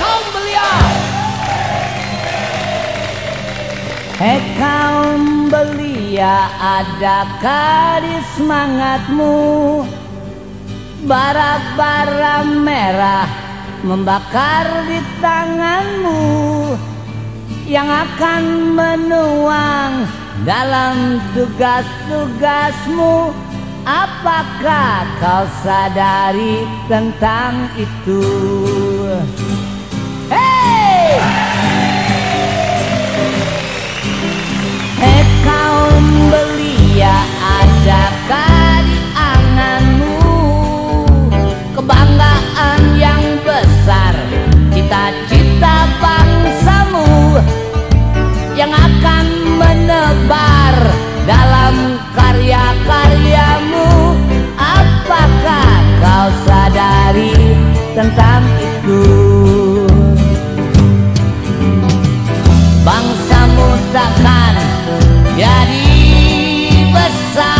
kaum belia. Hei kaum belia, adakah di semangatmu Bara-bara merah membakar di tanganmu Yang akan menuang dalam tugas-tugasmu Apakah kau sadari tentang itu? Tentang itu? Bangsamu takkan jadi besar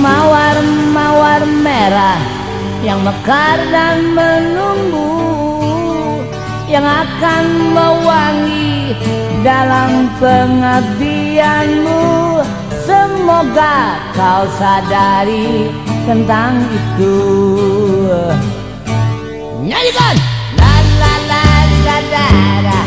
mawar-mawar merah yang mekar dan menunggu yang akan mewangi dalam pengabdianmu. Semoga kau sadari tentang itu. Nyanyikan! La la la la la, la.